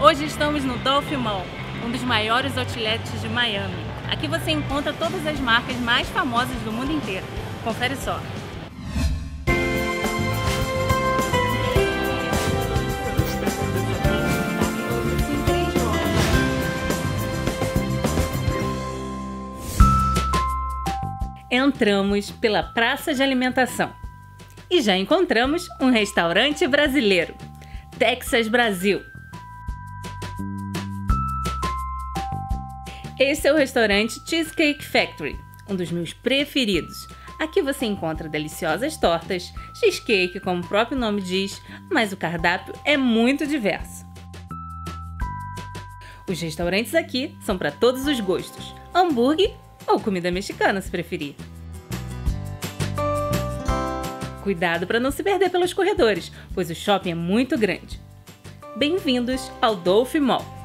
Hoje estamos no Dolphin Mall, um dos maiores outlets de Miami. Aqui você encontra todas as marcas mais famosas do mundo inteiro. Confere só. Entramos pela praça de alimentação e já encontramos um restaurante brasileiro, Texas Brasil. Esse é o restaurante Cheesecake Factory, um dos meus preferidos. Aqui você encontra deliciosas tortas, cheesecake, como o próprio nome diz, mas o cardápio é muito diverso. Os restaurantes aqui são para todos os gostos: hambúrguer ou comida mexicana, se preferir. Cuidado para não se perder pelos corredores, pois o shopping é muito grande. Bem-vindos ao Dolphin Mall.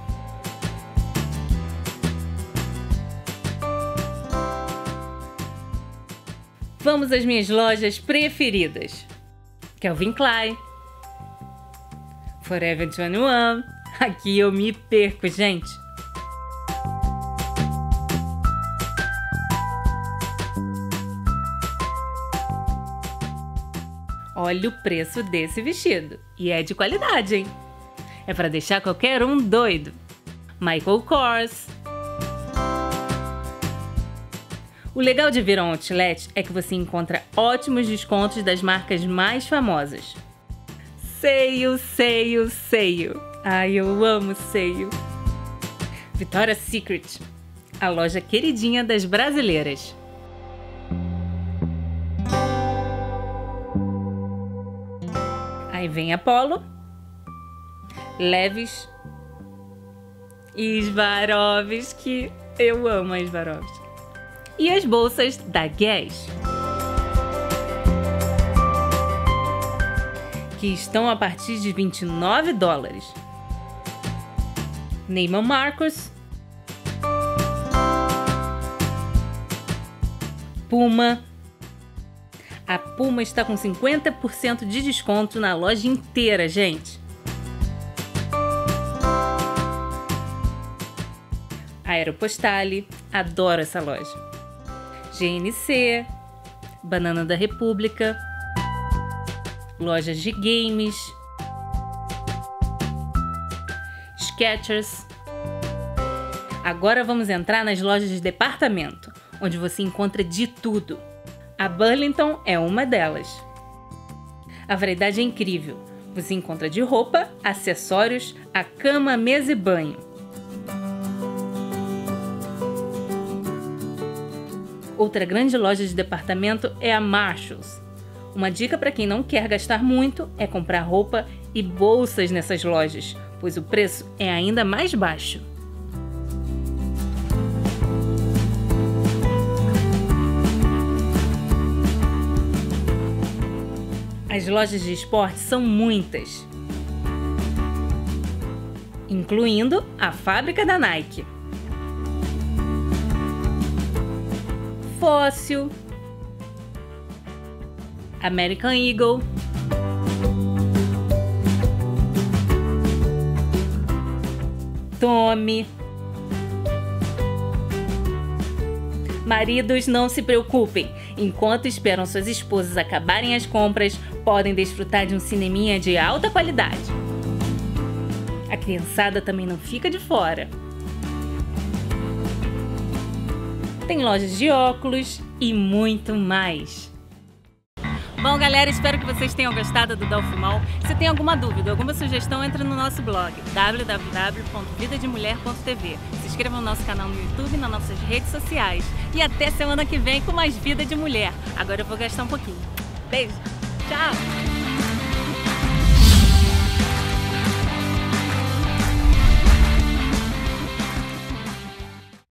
Vamos às minhas lojas preferidas. Calvin Klein, Forever 21. Aqui eu me perco, gente. Olha o preço desse vestido. E é de qualidade, hein? É para deixar qualquer um doido. Michael Kors. O legal de vir a um outlet é que você encontra ótimos descontos das marcas mais famosas. Seio, seio, seio. Ai, eu amo seio. Victoria's Secret, a loja queridinha das brasileiras. Aí vem Apollo, Leves e Swarovski. Eu amo a Swarovski. E as bolsas da Guess. Que estão a partir de 29 dólares. Neyman Marcos. Puma. A Puma está com 50% de desconto na loja inteira, gente. Aeropostale, adoro essa loja. GNC, Banana da República, lojas de games, Skechers. Agora vamos entrar nas lojas de departamento, onde você encontra de tudo. A Burlington é uma delas. A variedade é incrível. Você encontra de roupa, acessórios, a cama, mesa e banho. Outra grande loja de departamento é a Marshalls. Uma dica para quem não quer gastar muito é comprar roupa e bolsas nessas lojas, pois o preço é ainda mais baixo. As lojas de esporte são muitas, incluindo a fábrica da Nike. Fóssil, American Eagle, Tommy. Maridos, não se preocupem. Enquanto esperam suas esposas acabarem as compras, podem desfrutar de um cineminha de alta qualidade. A criançada também não fica de fora. Tem lojas de óculos e muito mais. Bom, galera, espero que vocês tenham gostado do Dolphin Mall. Se tem alguma dúvida, alguma sugestão, entre no nosso blog www.vidademulher.tv. Se inscreva no nosso canal no YouTube nas nossas redes sociais. E até semana que vem com mais Vida de Mulher. Agora eu vou gastar um pouquinho. Beijo, tchau!